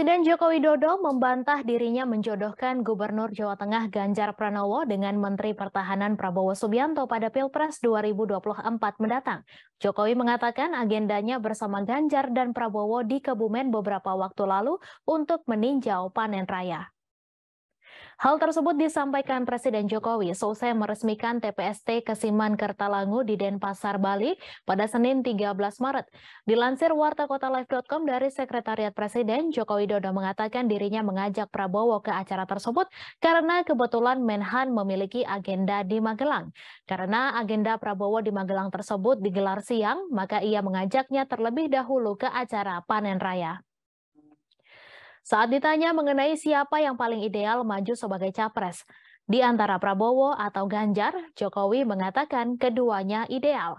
Presiden Joko Widodo membantah dirinya menjodohkan Gubernur Jawa Tengah Ganjar Pranowo dengan Menteri Pertahanan Prabowo Subianto pada Pilpres 2024 mendatang. Jokowi mengatakan agendanya bersama Ganjar dan Prabowo di Kebumen beberapa waktu lalu untuk meninjau panen raya. Hal tersebut disampaikan Presiden Jokowi selesai meresmikan TPST Kesiman Kertalangu di Denpasar, Bali pada Senin 13 Maret. Dilansir wartakotalive.com dari Sekretariat Presiden, Joko Widodo mengatakan dirinya mengajak Prabowo ke acara tersebut karena kebetulan Menhan memiliki agenda di Magelang. Karena agenda Prabowo di Magelang tersebut digelar siang, maka ia mengajaknya terlebih dahulu ke acara panen raya. Saat ditanya mengenai siapa yang paling ideal maju sebagai capres, di antara Prabowo atau Ganjar, Jokowi mengatakan keduanya ideal.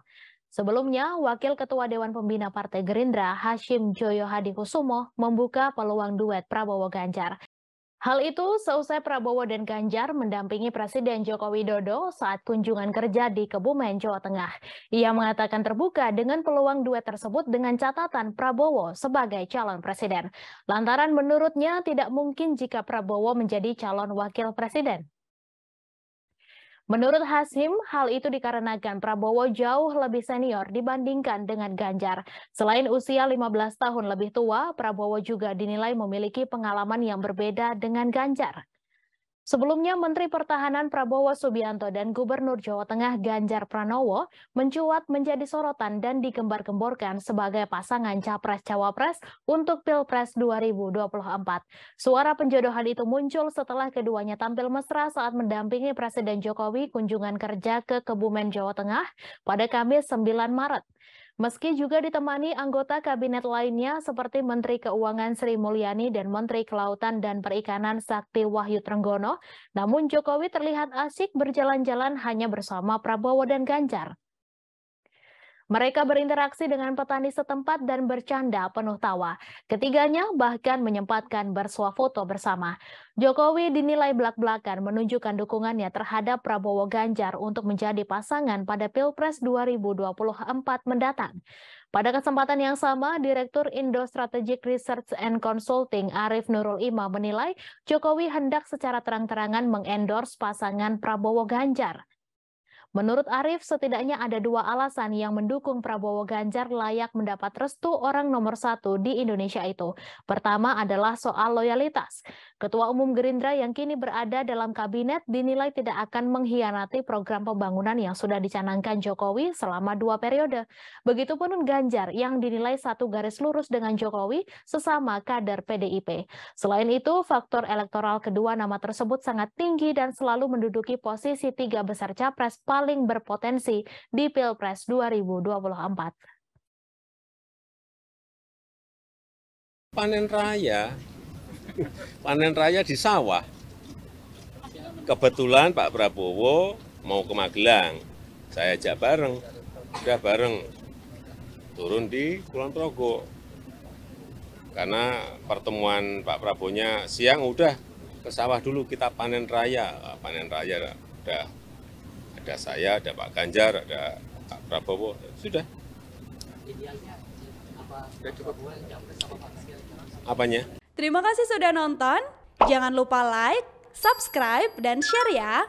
Sebelumnya, Wakil Ketua Dewan Pembina Partai Gerindra Hashim Joyo Hadikusumo membuka peluang duet Prabowo Ganjar. Hal itu seusai Prabowo dan Ganjar mendampingi Presiden Joko Widodo saat kunjungan kerja di Kebumen, Jawa Tengah. Ia mengatakan terbuka dengan peluang duet tersebut dengan catatan Prabowo sebagai calon presiden. Lantaran menurutnya tidak mungkin jika Prabowo menjadi calon wakil presiden. Menurut Hasim, hal itu dikarenakan Prabowo jauh lebih senior dibandingkan dengan Ganjar. Selain usia 15 tahun lebih tua, Prabowo juga dinilai memiliki pengalaman yang berbeda dengan Ganjar. Sebelumnya, Menteri Pertahanan Prabowo Subianto dan Gubernur Jawa Tengah Ganjar Pranowo mencuat menjadi sorotan dan digembar-gemborkan sebagai pasangan Capres-Cawapres untuk Pilpres 2024. Suara penjodohan itu muncul setelah keduanya tampil mesra saat mendampingi Presiden Jokowi kunjungan kerja ke Kebumen, Jawa Tengah pada Kamis 9 Maret. Meski juga ditemani anggota kabinet lainnya seperti Menteri Keuangan Sri Mulyani dan Menteri Kelautan dan Perikanan Sakti Wahyu Trenggono, namun Jokowi terlihat asik berjalan-jalan hanya bersama Prabowo dan Ganjar. Mereka berinteraksi dengan petani setempat dan bercanda penuh tawa. Ketiganya bahkan menyempatkan bersuah foto bersama. Jokowi dinilai belak-belakan menunjukkan dukungannya terhadap Prabowo Ganjar untuk menjadi pasangan pada Pilpres 2024 mendatang. Pada kesempatan yang sama, Direktur Indo Strategic Research and Consulting Arif Nurul Ima menilai Jokowi hendak secara terang-terangan mengendorse pasangan Prabowo Ganjar. Menurut Arief, setidaknya ada dua alasan yang mendukung Prabowo Ganjar layak mendapat restu orang nomor satu di Indonesia itu. Pertama adalah soal loyalitas. Ketua Umum Gerindra yang kini berada dalam kabinet dinilai tidak akan mengkhianati program pembangunan yang sudah dicanangkan Jokowi selama dua periode. Begitupun Ganjar yang dinilai satu garis lurus dengan Jokowi sesama kader PDIP. Selain itu, faktor elektoral kedua nama tersebut sangat tinggi dan selalu menduduki posisi tiga besar capres paling berpotensi di Pilpres 2024. Panen raya, panen raya di sawah. Kebetulan Pak Prabowo mau ke Magelang, saya ajak bareng, udah bareng turun di Kulon Progo. Karena pertemuan Pak Prabowo-nya siang udah ke sawah dulu kita panen raya, panen raya udah ada saya, ada Pak Ganjar, ada Pak Prabowo, sudah. Apanya? Terima kasih sudah nonton. Jangan lupa like, subscribe, dan share ya.